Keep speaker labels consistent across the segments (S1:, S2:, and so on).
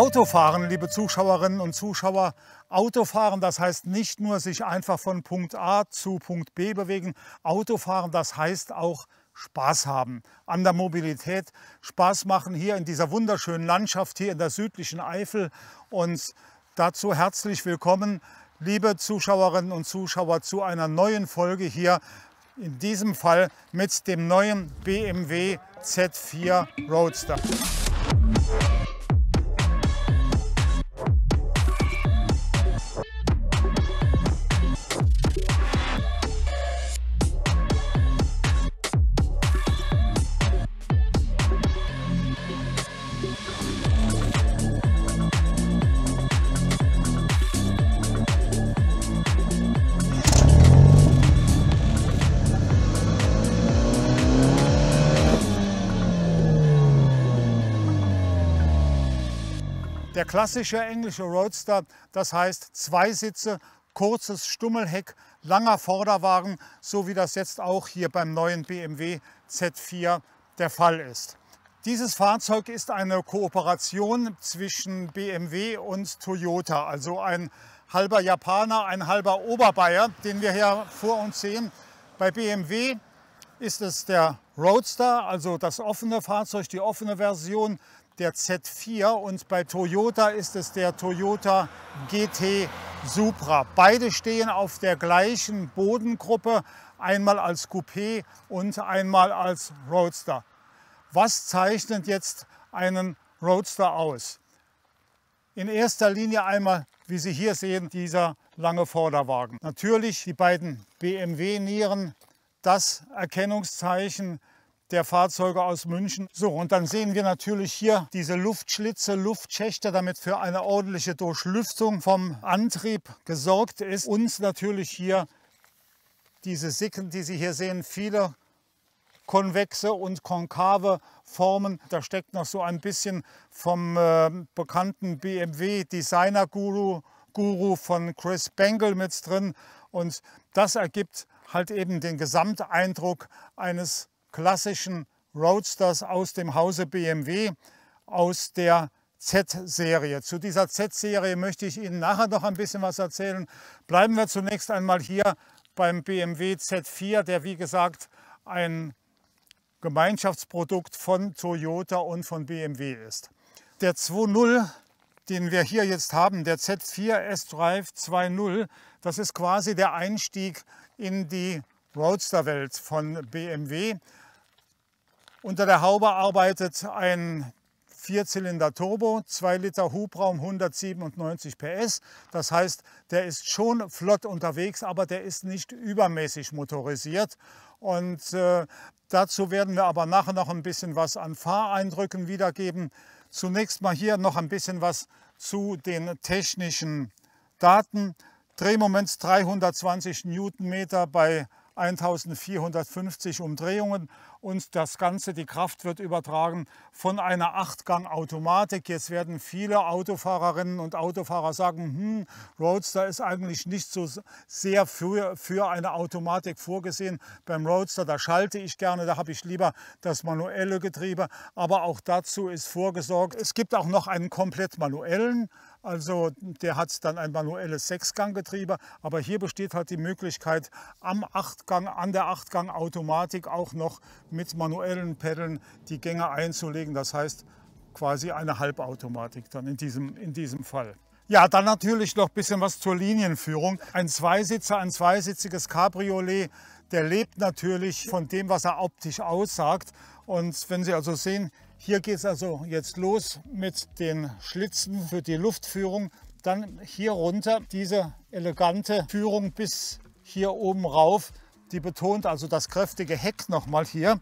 S1: Autofahren, liebe Zuschauerinnen und Zuschauer, Autofahren, das heißt nicht nur sich einfach von Punkt A zu Punkt B bewegen. Autofahren, das heißt auch Spaß haben an der Mobilität, Spaß machen hier in dieser wunderschönen Landschaft hier in der südlichen Eifel. Und dazu herzlich willkommen, liebe Zuschauerinnen und Zuschauer, zu einer neuen Folge hier. In diesem Fall mit dem neuen BMW Z4 Roadster. Klassische englische Roadster, das heißt zwei Sitze, kurzes Stummelheck, langer Vorderwagen, so wie das jetzt auch hier beim neuen BMW Z4 der Fall ist. Dieses Fahrzeug ist eine Kooperation zwischen BMW und Toyota, also ein halber Japaner, ein halber Oberbayer, den wir hier vor uns sehen. Bei BMW ist es der Roadster, also das offene Fahrzeug, die offene Version der Z4 und bei Toyota ist es der Toyota GT Supra. Beide stehen auf der gleichen Bodengruppe, einmal als Coupé und einmal als Roadster. Was zeichnet jetzt einen Roadster aus? In erster Linie einmal, wie Sie hier sehen, dieser lange Vorderwagen. Natürlich die beiden BMW-Nieren, das Erkennungszeichen der Fahrzeuge aus München. So, und dann sehen wir natürlich hier diese Luftschlitze, Luftschächte, damit für eine ordentliche Durchlüftung vom Antrieb gesorgt ist. Und natürlich hier diese Sicken, die Sie hier sehen, viele konvexe und konkave Formen. Da steckt noch so ein bisschen vom äh, bekannten BMW Designer Guru, Guru von Chris Bangle mit drin. Und das ergibt halt eben den Gesamteindruck eines klassischen Roadsters aus dem Hause BMW, aus der Z-Serie. Zu dieser Z-Serie möchte ich Ihnen nachher noch ein bisschen was erzählen. Bleiben wir zunächst einmal hier beim BMW Z4, der wie gesagt ein Gemeinschaftsprodukt von Toyota und von BMW ist. Der 2.0, den wir hier jetzt haben, der Z4 S-Drive 2.0, das ist quasi der Einstieg in die Roadster-Welt von BMW. Unter der Haube arbeitet ein Vierzylinder Turbo, 2 Liter Hubraum, 197 PS. Das heißt, der ist schon flott unterwegs, aber der ist nicht übermäßig motorisiert. Und äh, dazu werden wir aber nachher noch ein bisschen was an Fahreindrücken wiedergeben. Zunächst mal hier noch ein bisschen was zu den technischen Daten. Drehmoment 320 Newtonmeter bei 1450 Umdrehungen und das Ganze, die Kraft wird übertragen von einer Achtgang-Automatik. Jetzt werden viele Autofahrerinnen und Autofahrer sagen, hm, Roadster ist eigentlich nicht so sehr für, für eine Automatik vorgesehen. Beim Roadster, da schalte ich gerne, da habe ich lieber das manuelle Getriebe, aber auch dazu ist vorgesorgt. Es gibt auch noch einen komplett manuellen also der hat dann ein manuelles Sechsganggetriebe, aber hier besteht halt die Möglichkeit am Achtgang, an der Achtgang-Automatik auch noch mit manuellen Peddeln die Gänge einzulegen. Das heißt quasi eine Halbautomatik dann in diesem, in diesem Fall. Ja, dann natürlich noch ein bisschen was zur Linienführung. Ein Zweisitzer, ein zweisitziges Cabriolet, der lebt natürlich von dem, was er optisch aussagt. Und wenn Sie also sehen, hier geht es also jetzt los mit den Schlitzen für die Luftführung. Dann hier runter diese elegante Führung bis hier oben rauf. Die betont also das kräftige Heck nochmal hier.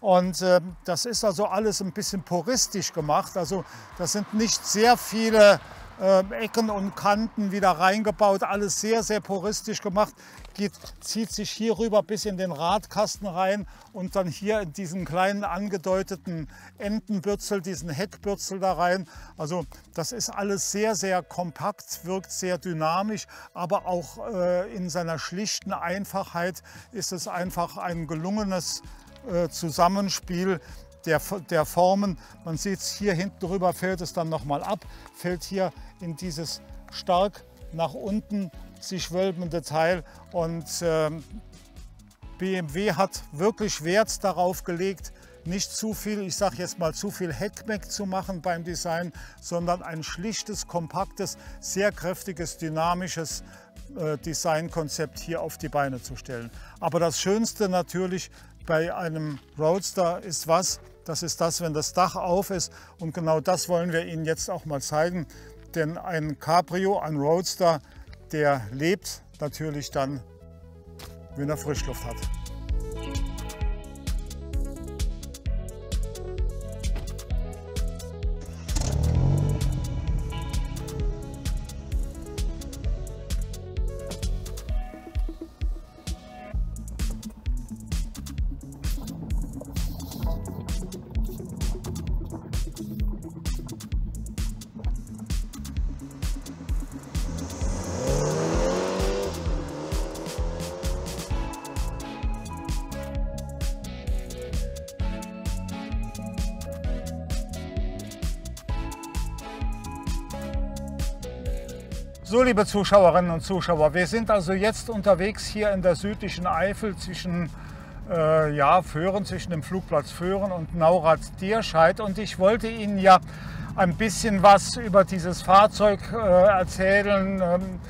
S1: Und äh, das ist also alles ein bisschen puristisch gemacht. Also das sind nicht sehr viele Ecken und Kanten wieder reingebaut. Alles sehr, sehr puristisch gemacht. Geht, zieht sich hier rüber bis in den Radkasten rein und dann hier in diesen kleinen angedeuteten Entenbürzel, diesen Heckbürzel da rein. Also das ist alles sehr, sehr kompakt, wirkt sehr dynamisch, aber auch äh, in seiner schlichten Einfachheit ist es einfach ein gelungenes äh, Zusammenspiel der, der Formen. Man sieht es hier hinten drüber, fällt es dann nochmal ab, fällt hier in dieses stark nach unten sich wölbende Teil. Und äh, BMW hat wirklich Wert darauf gelegt, nicht zu viel, ich sage jetzt mal zu viel Heckmeck zu machen beim Design, sondern ein schlichtes, kompaktes, sehr kräftiges, dynamisches äh, Designkonzept hier auf die Beine zu stellen. Aber das Schönste natürlich bei einem Roadster ist was? Das ist das, wenn das Dach auf ist und genau das wollen wir Ihnen jetzt auch mal zeigen. Denn ein Cabrio, ein Roadster, der lebt natürlich dann, wenn er Frischluft hat. So, liebe Zuschauerinnen und Zuschauer, wir sind also jetzt unterwegs hier in der südlichen Eifel zwischen äh, ja, Föhren, zwischen dem Flugplatz Föhren und Naurath-Dierscheid. Und ich wollte Ihnen ja ein bisschen was über dieses Fahrzeug äh, erzählen. Ähm,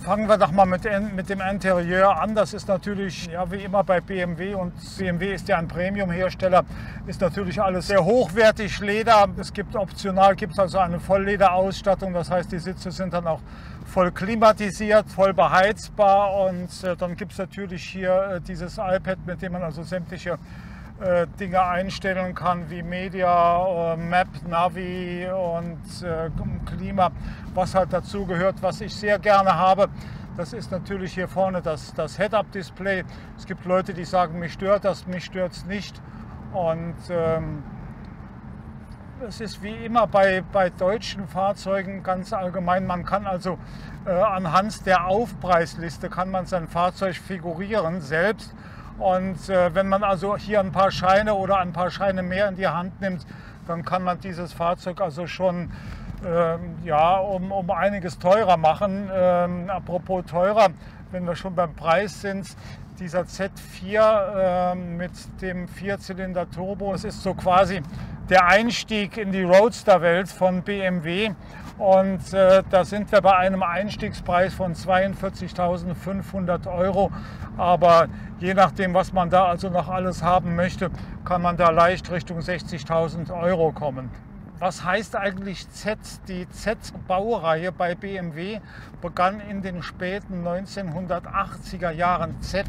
S1: fangen wir doch mal mit, mit, dem Interieur an. Das ist natürlich, ja, wie immer bei BMW und BMW ist ja ein Premium-Hersteller, ist natürlich alles sehr hochwertig. Leder, es gibt optional, gibt also eine Volllederausstattung. Das heißt, die Sitze sind dann auch voll klimatisiert, voll beheizbar und äh, dann gibt es natürlich hier äh, dieses iPad, mit dem man also sämtliche äh, Dinge einstellen kann wie Media, äh, Map, Navi und äh, Klima, was halt dazu gehört, was ich sehr gerne habe. Das ist natürlich hier vorne das, das Head-Up-Display. Es gibt Leute, die sagen, mich stört das, mich stört es nicht. Und ähm, es ist wie immer bei, bei deutschen Fahrzeugen ganz allgemein. Man kann also äh, anhand der Aufpreisliste kann man sein Fahrzeug figurieren selbst. Und äh, wenn man also hier ein paar Scheine oder ein paar Scheine mehr in die Hand nimmt, dann kann man dieses Fahrzeug also schon äh, ja, um, um einiges teurer machen. Ähm, apropos teurer, wenn wir schon beim Preis sind, dieser Z4 äh, mit dem Vierzylinder Turbo, es ist so quasi der Einstieg in die Roadster-Welt von BMW. Und äh, da sind wir bei einem Einstiegspreis von 42.500 Euro. Aber je nachdem, was man da also noch alles haben möchte, kann man da leicht Richtung 60.000 Euro kommen. Was heißt eigentlich Z? Die Z-Baureihe bei BMW begann in den späten 1980er Jahren. Z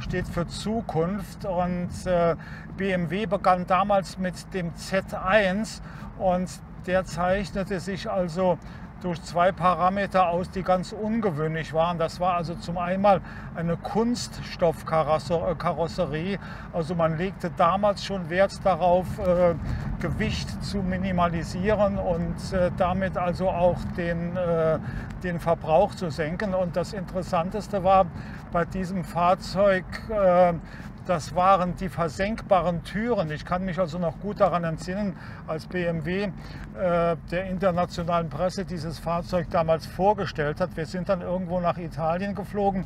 S1: steht für Zukunft und äh, BMW begann damals mit dem Z1 und der zeichnete sich also durch zwei Parameter aus, die ganz ungewöhnlich waren. Das war also zum einen eine Kunststoffkarosserie. Also man legte damals schon Wert darauf, äh, Gewicht zu minimalisieren und äh, damit also auch den, äh, den Verbrauch zu senken. Und das Interessanteste war bei diesem Fahrzeug, äh, das waren die versenkbaren Türen. Ich kann mich also noch gut daran entsinnen, als BMW äh, der internationalen Presse dieses Fahrzeug damals vorgestellt hat. Wir sind dann irgendwo nach Italien geflogen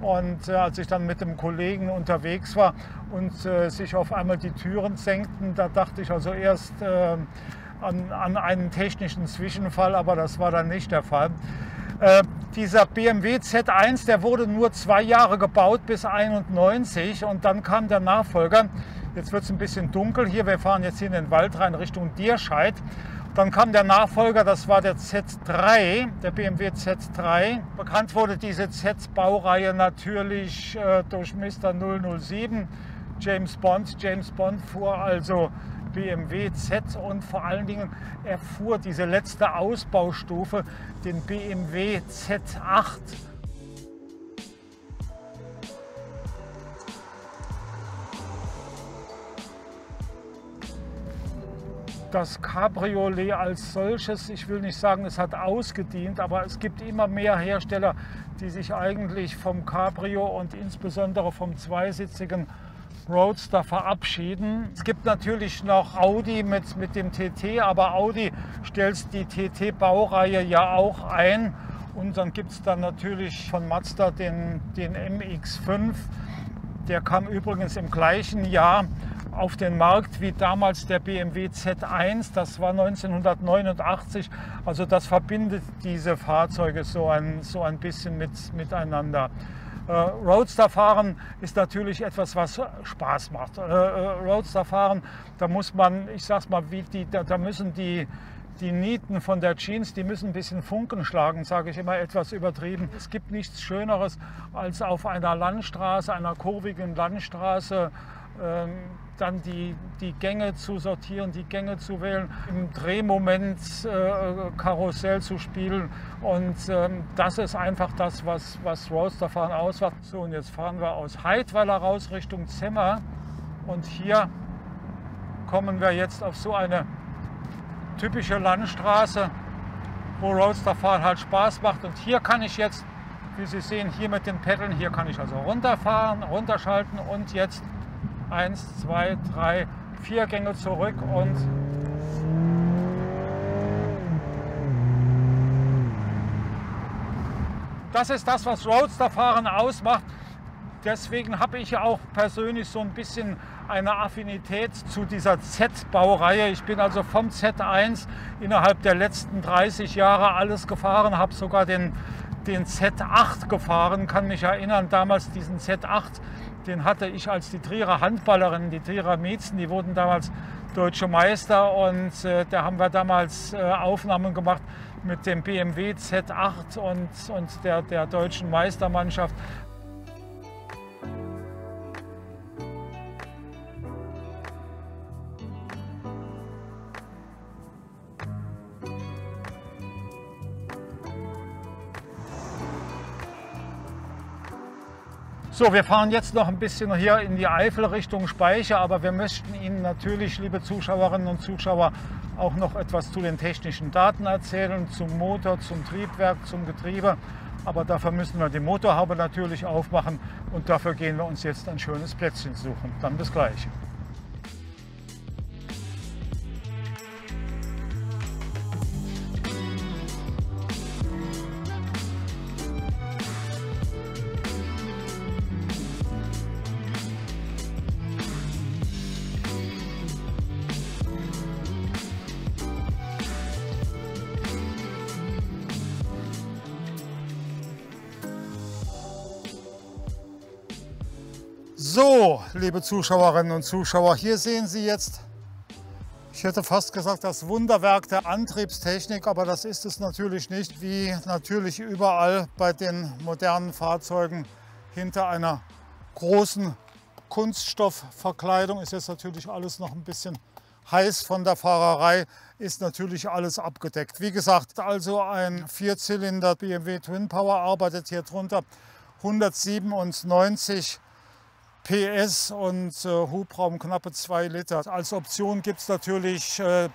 S1: und äh, als ich dann mit dem Kollegen unterwegs war und äh, sich auf einmal die Türen senkten, da dachte ich also erst äh, an, an einen technischen Zwischenfall, aber das war dann nicht der Fall. Dieser BMW Z1, der wurde nur zwei Jahre gebaut bis 91 und dann kam der Nachfolger. Jetzt wird es ein bisschen dunkel hier. Wir fahren jetzt hier in den Wald rein Richtung Dierscheid. Dann kam der Nachfolger, das war der Z3, der BMW Z3. Bekannt wurde diese Z-Baureihe natürlich äh, durch Mr. 007, James Bond. James Bond fuhr also BMW Z und vor allen Dingen erfuhr diese letzte Ausbaustufe den BMW Z8. das Cabriolet als solches, ich will nicht sagen, es hat ausgedient, aber es gibt immer mehr Hersteller, die sich eigentlich vom Cabrio und insbesondere vom zweisitzigen Roadster verabschieden. Es gibt natürlich noch Audi mit, mit dem TT, aber Audi stellt die TT-Baureihe ja auch ein. Und dann gibt es dann natürlich von Mazda den, den MX5. Der kam übrigens im gleichen Jahr auf den Markt wie damals der BMW Z1. Das war 1989. Also das verbindet diese Fahrzeuge so ein, so ein bisschen mit, miteinander. Äh, Roadster fahren ist natürlich etwas, was Spaß macht. Äh, äh, Roadster fahren, da muss man, ich sag's mal, die, da, da müssen die die Nieten von der Jeans, die müssen ein bisschen Funken schlagen, sage ich immer etwas übertrieben. Es gibt nichts Schöneres, als auf einer Landstraße, einer kurvigen Landstraße, ähm, dann die, die Gänge zu sortieren, die Gänge zu wählen, im Drehmoment äh, Karussell zu spielen. Und ähm, das ist einfach das, was, was Roadsterfahren ausmacht. So, und jetzt fahren wir aus Heidweiler raus Richtung Zimmer. Und hier kommen wir jetzt auf so eine typische Landstraße, wo Roadsterfahren halt Spaß macht. Und hier kann ich jetzt, wie Sie sehen, hier mit den Peddeln, hier kann ich also runterfahren, runterschalten und jetzt eins, zwei, drei, vier Gänge zurück und das ist das, was Roadsterfahren ausmacht. Deswegen habe ich auch persönlich so ein bisschen eine Affinität zu dieser Z-Baureihe. Ich bin also vom Z1 innerhalb der letzten 30 Jahre alles gefahren, habe sogar den, den Z8 gefahren, kann mich erinnern, damals diesen Z8, den hatte ich als die Trierer Handballerin, die Trierer Miezen, die wurden damals deutsche Meister und äh, da haben wir damals äh, Aufnahmen gemacht mit dem BMW Z8 und, und der, der deutschen Meistermannschaft. So, wir fahren jetzt noch ein bisschen hier in die Eifel Richtung Speicher, aber wir möchten Ihnen natürlich, liebe Zuschauerinnen und Zuschauer, auch noch etwas zu den technischen Daten erzählen, zum Motor, zum Triebwerk, zum Getriebe. Aber dafür müssen wir die Motorhaube natürlich aufmachen und dafür gehen wir uns jetzt ein schönes Plätzchen suchen. Dann bis gleich. So, liebe Zuschauerinnen und Zuschauer, hier sehen Sie jetzt, ich hätte fast gesagt, das Wunderwerk der Antriebstechnik, aber das ist es natürlich nicht, wie natürlich überall bei den modernen Fahrzeugen hinter einer großen Kunststoffverkleidung ist jetzt natürlich alles noch ein bisschen heiß von der Fahrerei, ist natürlich alles abgedeckt. Wie gesagt, also ein Vierzylinder BMW Twin Power arbeitet hier drunter 197 PS und äh, Hubraum knappe 2 Liter. Als Option gibt es natürlich äh,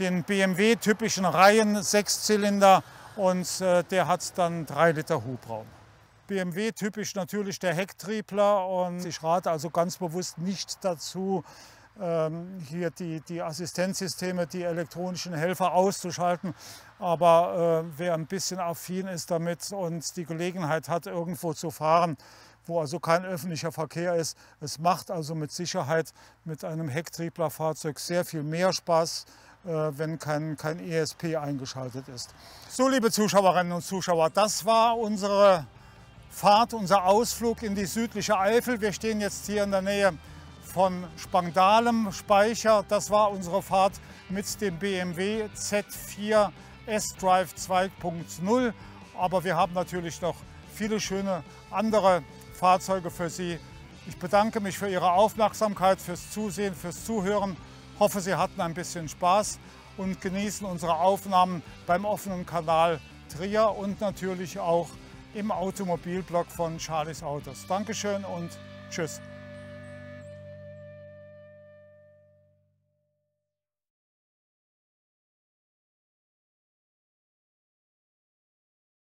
S1: den BMW-typischen Reihen Sechszylinder und äh, der hat dann 3 Liter Hubraum. BMW typisch natürlich der Hecktriebler und ich rate also ganz bewusst nicht dazu, ähm, hier die, die Assistenzsysteme, die elektronischen Helfer auszuschalten. Aber äh, wer ein bisschen affin ist damit und die Gelegenheit hat, irgendwo zu fahren, wo also kein öffentlicher Verkehr ist. Es macht also mit Sicherheit mit einem Hecktrieblerfahrzeug sehr viel mehr Spaß, äh, wenn kein, kein ESP eingeschaltet ist. So, liebe Zuschauerinnen und Zuschauer, das war unsere Fahrt, unser Ausflug in die südliche Eifel. Wir stehen jetzt hier in der Nähe von Spangdalem Speicher. Das war unsere Fahrt mit dem BMW Z4 S-Drive 2.0. Aber wir haben natürlich noch viele schöne andere Fahrzeuge für Sie. Ich bedanke mich für Ihre Aufmerksamkeit, fürs Zusehen, fürs Zuhören. Hoffe, Sie hatten ein bisschen Spaß und genießen unsere Aufnahmen beim offenen Kanal Trier und natürlich auch im Automobilblog von Charlies Autos. Dankeschön und Tschüss.